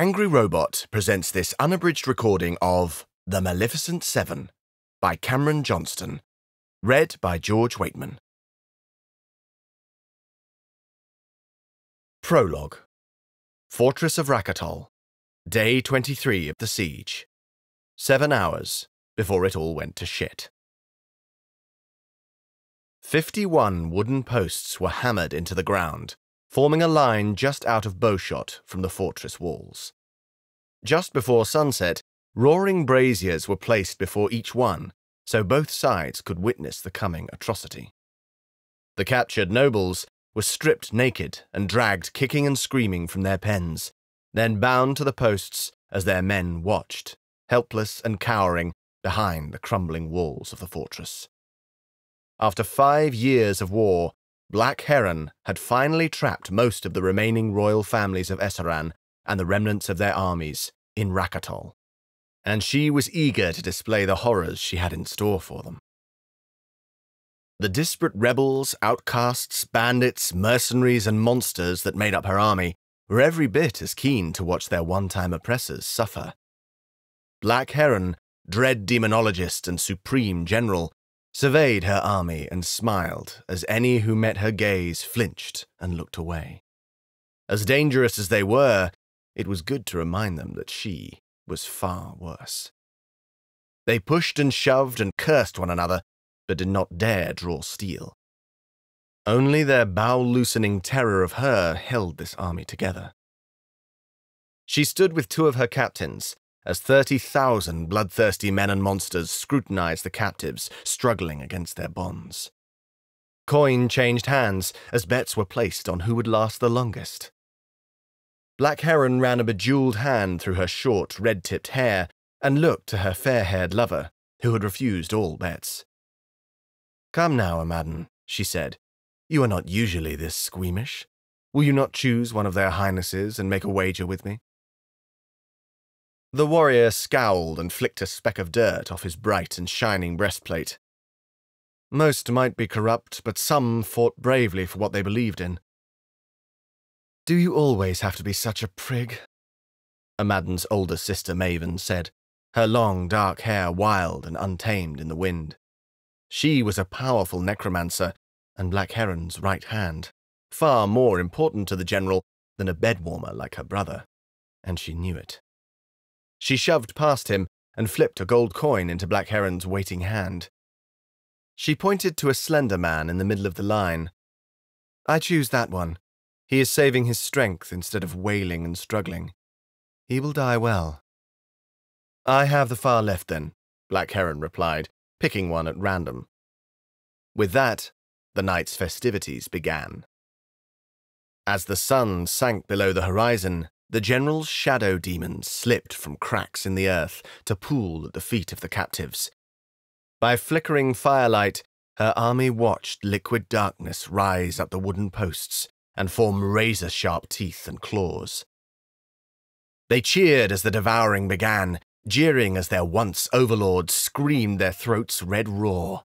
Angry Robot presents this unabridged recording of The Maleficent Seven by Cameron Johnston, read by George Weightman. Prologue Fortress of Rakatol, Day 23 of the siege. Seven hours before it all went to shit. Fifty-one wooden posts were hammered into the ground, forming a line just out of bowshot from the fortress walls. Just before sunset, roaring braziers were placed before each one, so both sides could witness the coming atrocity. The captured nobles were stripped naked and dragged kicking and screaming from their pens, then bound to the posts as their men watched, helpless and cowering behind the crumbling walls of the fortress. After five years of war, Black Herran had finally trapped most of the remaining royal families of Essoran and the remnants of their armies in Rakatol, and she was eager to display the horrors she had in store for them. The disparate rebels, outcasts, bandits, mercenaries, and monsters that made up her army were every bit as keen to watch their one time oppressors suffer. Black Herran, dread demonologist and supreme general, surveyed her army and smiled as any who met her gaze flinched and looked away. As dangerous as they were, it was good to remind them that she was far worse. They pushed and shoved and cursed one another, but did not dare draw steel. Only their bowel loosening terror of her held this army together. She stood with two of her captains, as 30,000 bloodthirsty men and monsters scrutinized the captives struggling against their bonds. Coin changed hands as bets were placed on who would last the longest. Black Herran ran a bejeweled hand through her short, red tipped hair and looked to her fair haired lover, who had refused all bets. Come now, Amaddon, she said. You are not usually this squeamish. Will you not choose one of their highnesses and make a wager with me? The warrior scowled and flicked a speck of dirt off his bright and shining breastplate. Most might be corrupt, but some fought bravely for what they believed in. Do you always have to be such a prig? Amaddon's older sister Maven said, her long dark hair wild and untamed in the wind. She was a powerful necromancer and Black Herran's right hand, far more important to the general than a bedwarmer like her brother, and she knew it. She shoved past him and flipped a gold coin into Black Herran's waiting hand. She pointed to a slender man in the middle of the line. I choose that one. He is saving his strength instead of wailing and struggling. He will die well. I have the far left, then, Black Herran replied, picking one at random. With that, the night's festivities began. As the sun sank below the horizon, the general's shadow demons slipped from cracks in the earth to pool at the feet of the captives. By flickering firelight, her army watched liquid darkness rise up the wooden posts and form razor sharp teeth and claws. They cheered as the devouring began, jeering as their once overlords screamed their throats red raw.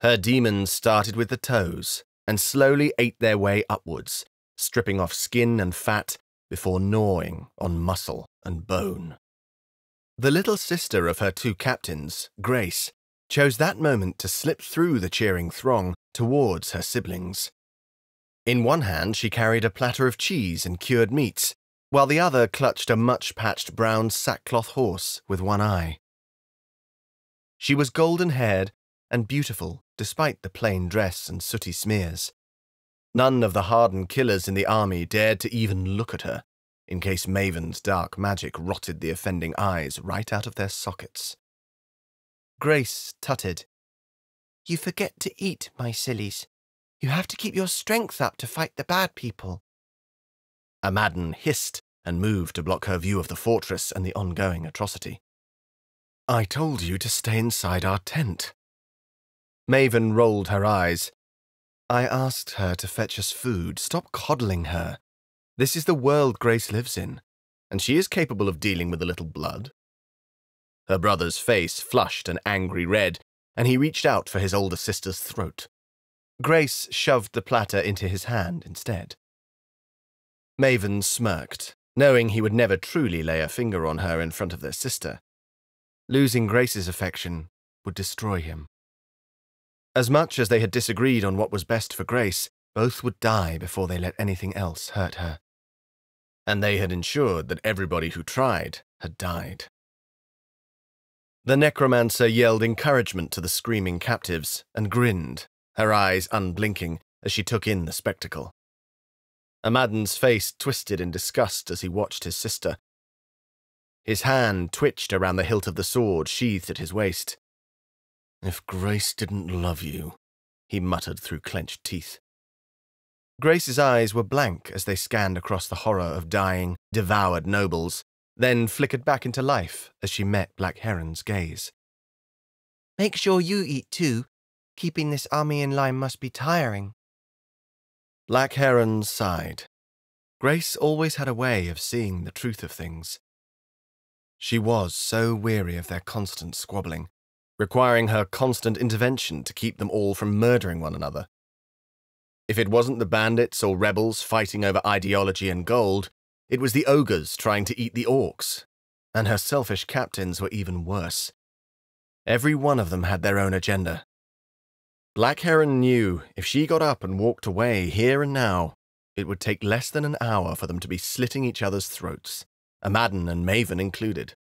Her demons started with the toes and slowly ate their way upwards, stripping off skin and fat before gnawing on muscle and bone. The little sister of her two captains, Grace, chose that moment to slip through the cheering throng towards her siblings. In one hand, she carried a platter of cheese and cured meats, while the other clutched a much patched brown sackcloth horse with one eye. She was golden haired and beautiful despite the plain dress and sooty smears. None of the hardened killers in the army dared to even look at her, in case Maven's dark magic rotted the offending eyes right out of their sockets. Grace tutted. You forget to eat, my sillies. You have to keep your strength up to fight the bad people. Amaddon hissed and moved to block her view of the fortress and the ongoing atrocity. I told you to stay inside our tent. Maven rolled her eyes, I asked her to fetch us food. Stop coddling her. This is the world Grace lives in, and she is capable of dealing with a little blood. Her brother's face flushed an angry red, and he reached out for his older sister's throat. Grace shoved the platter into his hand instead. Maven smirked, knowing he would never truly lay a finger on her in front of their sister. Losing Grace's affection would destroy him. As much as they had disagreed on what was best for Grace, both would die before they let anything else hurt her. And they had ensured that everybody who tried had died. The necromancer yelled encouragement to the screaming captives and grinned, her eyes unblinking as she took in the spectacle. Amadden's face twisted in disgust as he watched his sister. His hand twitched around the hilt of the sword sheathed at his waist. If Grace didn't love you, he muttered through clenched teeth. Grace's eyes were blank as they scanned across the horror of dying, devoured nobles, then flickered back into life as she met Black Herran's gaze. Make sure you eat too. Keeping this army in line must be tiring. Black Herran sighed. Grace always had a way of seeing the truth of things. She was so weary of their constant squabbling, requiring her constant intervention to keep them all from murdering one another. If it wasn't the bandits or rebels fighting over ideology and gold, it was the ogres trying to eat the orcs, and her selfish captains were even worse. Every one of them had their own agenda, Black Herran knew if she got up and walked away here and now, it would take less than an hour for them to be slitting each other's throats, Amadden and Maven included.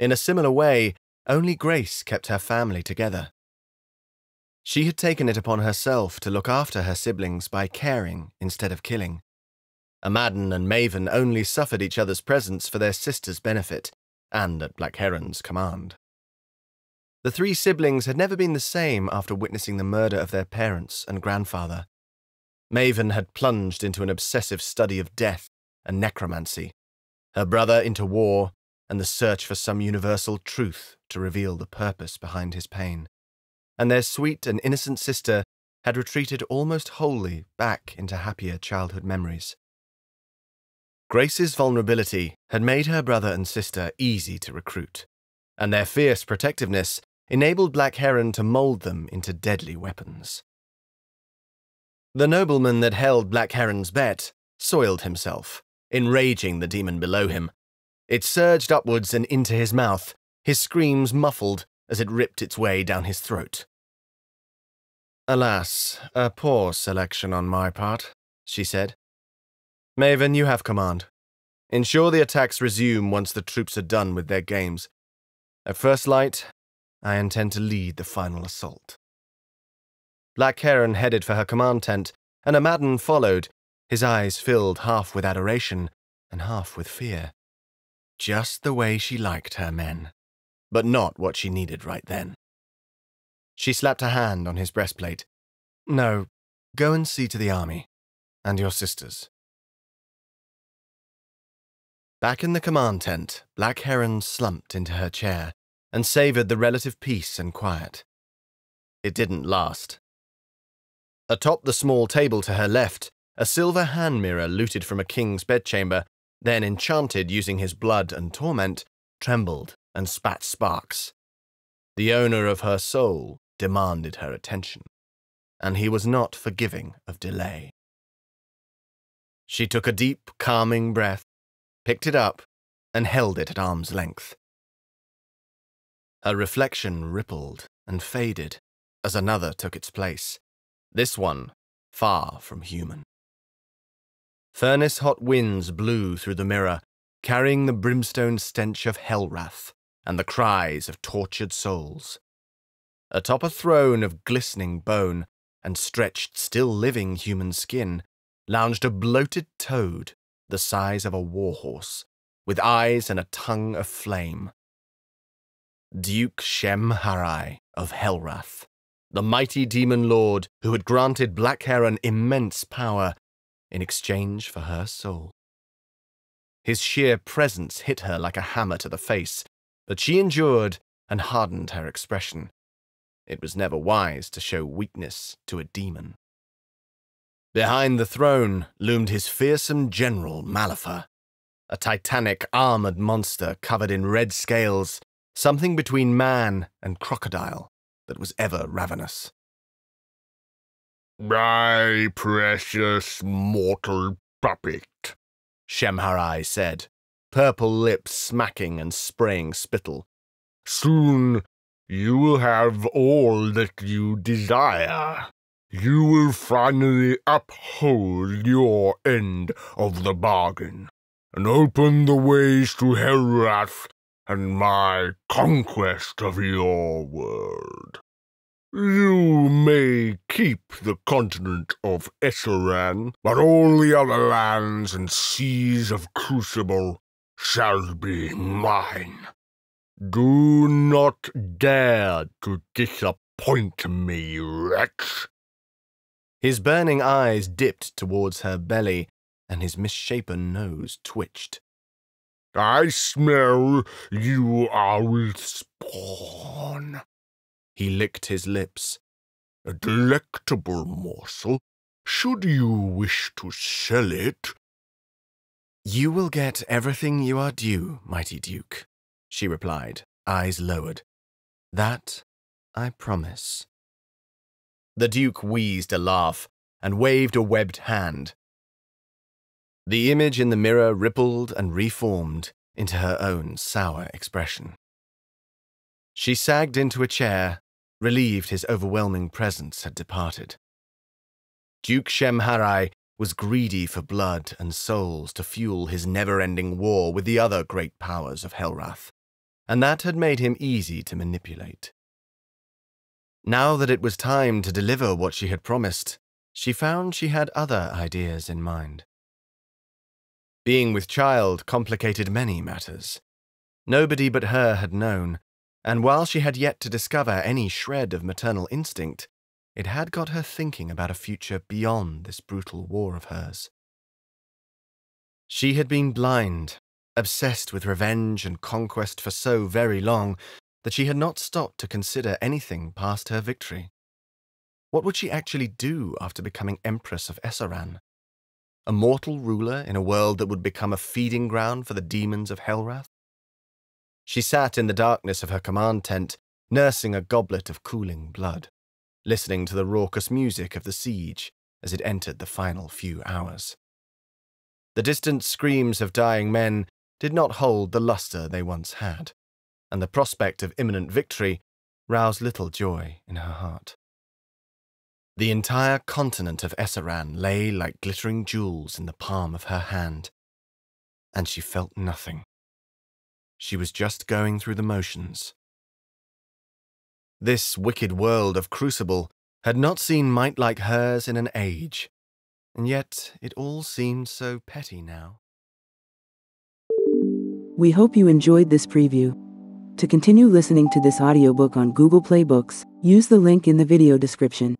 In a similar way, only Grace kept her family together. She had taken it upon herself to look after her siblings by caring instead of killing. Amadden and Maven only suffered each other's presence for their sister's benefit, and at Black Herran's command. The three siblings had never been the same after witnessing the murder of their parents and grandfather. Maven had plunged into an obsessive study of death and necromancy, her brother into war and the search for some universal truth to reveal the purpose behind his pain. And their sweet and innocent sister had retreated almost wholly back into happier childhood memories. Grace's vulnerability had made her brother and sister easy to recruit, and their fierce protectiveness enabled Black Herran to mold them into deadly weapons. The nobleman that held Black Herran's bet soiled himself, enraging the demon below him. It surged upwards and into his mouth, his screams muffled as it ripped its way down his throat. Alas, a poor selection on my part, she said. Maven, you have command. Ensure the attacks resume once the troops are done with their games. At first light, I intend to lead the final assault. Black Herran headed for her command tent, and Amadden followed, his eyes filled half with adoration and half with fear. Just the way she liked her men, but not what she needed right then. She slapped a hand on his breastplate. No, go and see to the army, and your sisters. Back in the command tent, Black Herran slumped into her chair and savoured the relative peace and quiet. It didn't last. Atop the small table to her left, a silver hand mirror looted from a king's bedchamber, then enchanted using his blood and torment, trembled and spat sparks. The owner of her soul demanded her attention, and he was not forgiving of delay. She took a deep, calming breath, picked it up, and held it at arm's length. Her reflection rippled and faded as another took its place, this one far from human. Furnace hot winds blew through the mirror, carrying the brimstone stench of Hellwrath and the cries of tortured souls. Atop a throne of glistening bone and stretched, still living human skin, lounged a bloated toad the size of a warhorse, with eyes and a tongue of flame. Duke Shem-Harai of Hellwrath, the mighty demon lord who had granted Black Herran immense power in exchange for her soul. His sheer presence hit her like a hammer to the face, but she endured and hardened her expression. It was never wise to show weakness to a demon. Behind the throne loomed his fearsome general, Malefer, a titanic armored monster covered in red scales something between man and crocodile that was ever ravenous. My precious mortal puppet, Shemharai said, purple lips smacking and spraying spittle. Soon you will have all that you desire. You will finally uphold your end of the bargain and open the ways to Helrath and my conquest of your world. You may keep the continent of Essoran, but all the other lands and seas of Crucible shall be mine. Do not dare to disappoint me, wretch. His burning eyes dipped towards her belly, and his misshapen nose twitched. I smell you are with spawn. He licked his lips. A delectable morsel. Should you wish to sell it? You will get everything you are due, mighty Duke, she replied, eyes lowered. That I promise. The Duke wheezed a laugh and waved a webbed hand. The image in the mirror rippled and reformed into her own sour expression. She sagged into a chair, relieved his overwhelming presence had departed. Duke Shemharai was greedy for blood and souls to fuel his never ending war with the other great powers of Helrath, and that had made him easy to manipulate. Now that it was time to deliver what she had promised, she found she had other ideas in mind. Being with child complicated many matters. Nobody but her had known, and while she had yet to discover any shred of maternal instinct, it had got her thinking about a future beyond this brutal war of hers. She had been blind, obsessed with revenge and conquest for so very long that she had not stopped to consider anything past her victory. What would she actually do after becoming Empress of Essoran? A mortal ruler in a world that would become a feeding ground for the demons of Helrath? She sat in the darkness of her command tent, nursing a goblet of cooling blood, listening to the raucous music of the siege as it entered the final few hours. The distant screams of dying men did not hold the luster they once had and the prospect of imminent victory roused little joy in her heart. The entire continent of Essoran lay like glittering jewels in the palm of her hand, and she felt nothing. She was just going through the motions. This wicked world of Crucible had not seen might like hers in an age, and yet it all seemed so petty now. We hope you enjoyed this preview. To continue listening to this audiobook on Google Play Books, use the link in the video description.